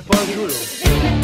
petit. Là,